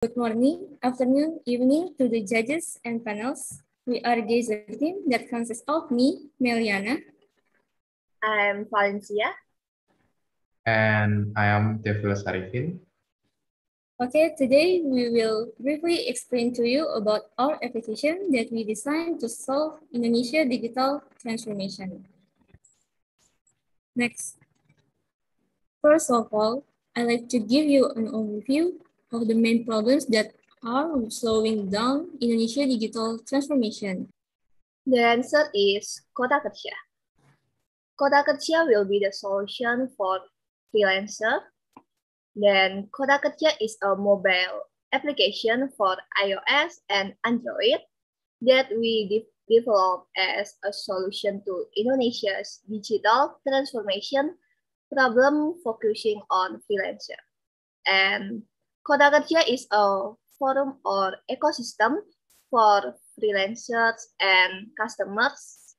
Good morning, afternoon, evening to the judges and panels. We are a Gazer team that consists of me, Meliana. I'm Valencia. And I am Devil Sarifin. Okay, today we will briefly explain to you about our application that we designed to solve Indonesia digital transformation. Next. First of all, I'd like to give you an overview of the main problems that are slowing down Indonesia digital transformation. The answer is Kota Kerja. Kota Kerja will be the solution for freelancer. Then Kota Kerja is a mobile application for iOS and Android that we de develop as a solution to Indonesia's digital transformation problem focusing on freelancer. And Kerja is a forum or ecosystem for freelancers and customers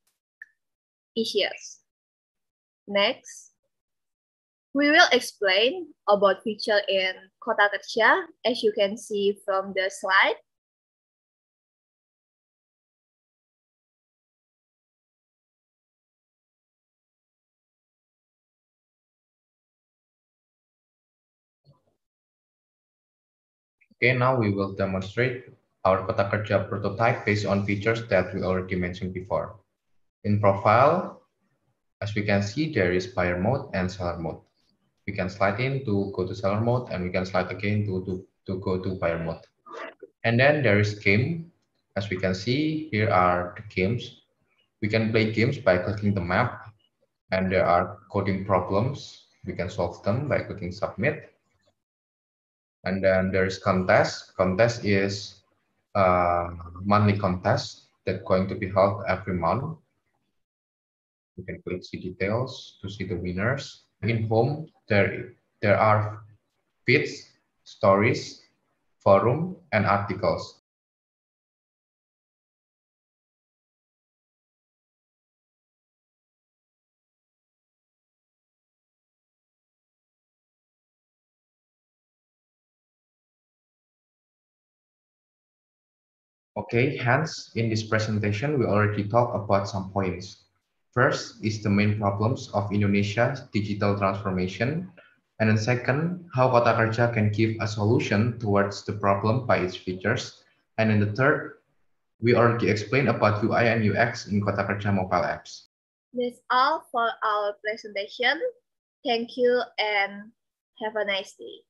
issues. Next, we will explain about feature in Kota Kerja as you can see from the slide. Okay, now we will demonstrate our Kota Kerja prototype based on features that we already mentioned before. In profile, as we can see, there is buyer mode and seller mode. We can slide in to go to seller mode and we can slide again to, to, to go to buyer mode. And then there is game. As we can see, here are the games. We can play games by clicking the map and there are coding problems. We can solve them by clicking submit and then there is contest. Contest is a monthly contest that going to be held every month. You can click see details to see the winners. In home, there, there are feeds, stories, forum, and articles. Okay, hence in this presentation, we already talked about some points. First is the main problems of Indonesia's digital transformation. And then second, how Kota Kerja can give a solution towards the problem by its features. And then the third, we already explained about UI and UX in Kota Kerja mobile apps. That's all for our presentation. Thank you and have a nice day.